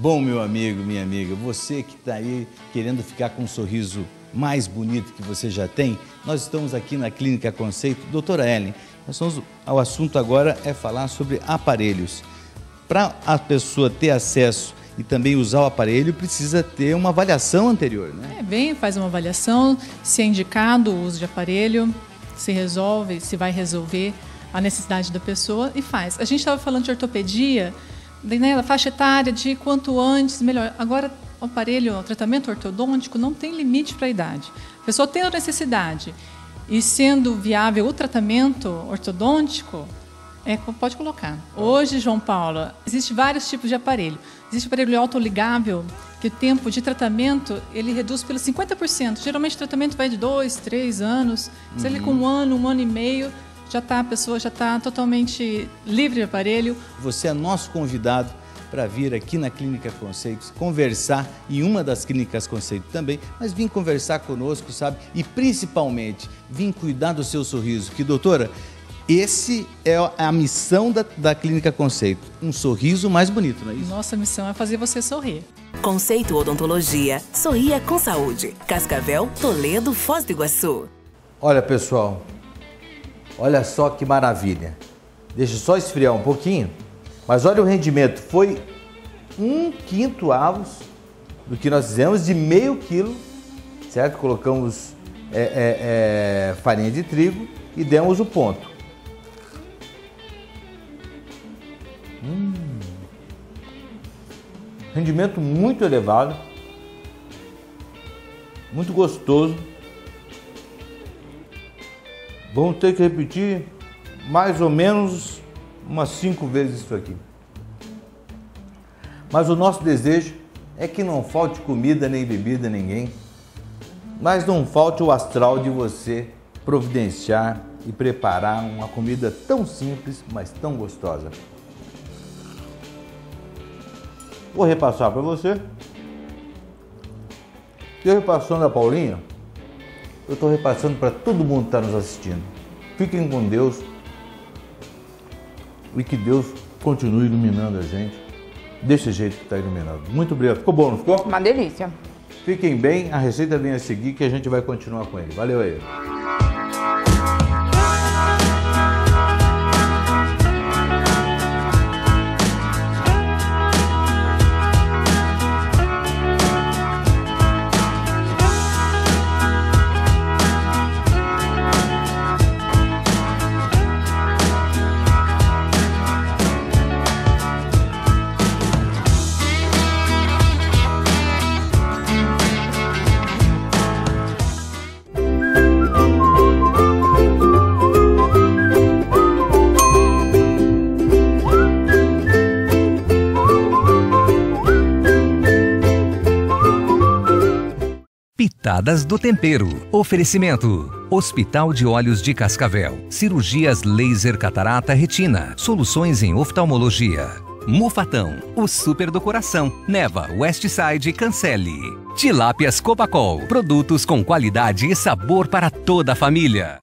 Bom, meu amigo, minha amiga, você que está aí querendo ficar com um sorriso mais bonito que você já tem, nós estamos aqui na Clínica Conceito. Doutora Ellen, nós somos, o assunto agora é falar sobre aparelhos. Para a pessoa ter acesso e também usar o aparelho, precisa ter uma avaliação anterior, né? É, vem, faz uma avaliação, se é indicado o uso de aparelho, se resolve, se vai resolver a necessidade da pessoa e faz. A gente estava falando de ortopedia, né, faixa etária de quanto antes, melhor. Agora, o aparelho, o tratamento ortodôntico não tem limite para a idade. A pessoa a necessidade e sendo viável o tratamento ortodôntico, é, pode colocar. Hoje, João Paulo, existem vários tipos de aparelho. Existe o aparelho autoligável, que o tempo de tratamento ele reduz pelo 50%. Geralmente o tratamento vai de dois, três anos. Se ele com um ano, um ano e meio, já tá, a pessoa já está totalmente livre de aparelho. Você é nosso convidado para vir aqui na Clínica Conceitos, conversar em uma das clínicas Conceito também, mas vir conversar conosco, sabe? E principalmente, vir cuidar do seu sorriso. Que, doutora, esse é a missão da, da Clínica Conceito, um sorriso mais bonito, não é isso? Nossa missão é fazer você sorrir. Conceito Odontologia. Sorria com saúde. Cascavel, Toledo, Foz do Iguaçu. Olha, pessoal, olha só que maravilha. Deixa só esfriar um pouquinho, mas olha o rendimento. Foi um quinto avos do que nós fizemos de meio quilo, certo? Colocamos é, é, é, farinha de trigo e demos o ponto. Hum. Rendimento muito elevado, muito gostoso. Vamos ter que repetir mais ou menos umas cinco vezes isso aqui. Mas o nosso desejo é que não falte comida nem bebida a ninguém, mas não falte o astral de você providenciar e preparar uma comida tão simples, mas tão gostosa. Vou repassar para você. Eu repassando a Paulinha, eu estou repassando para todo mundo que está nos assistindo. Fiquem com Deus e que Deus continue iluminando a gente desse jeito que está iluminando. Muito obrigado. Ficou bom, não ficou? Uma delícia. Fiquem bem, a receita vem a seguir que a gente vai continuar com ele. Valeu aí. Pitadas do Tempero. Oferecimento. Hospital de Olhos de Cascavel. Cirurgias laser catarata retina. Soluções em oftalmologia. Mufatão. O super do coração. Neva Westside Cancele. Tilápias Copacol. Produtos com qualidade e sabor para toda a família.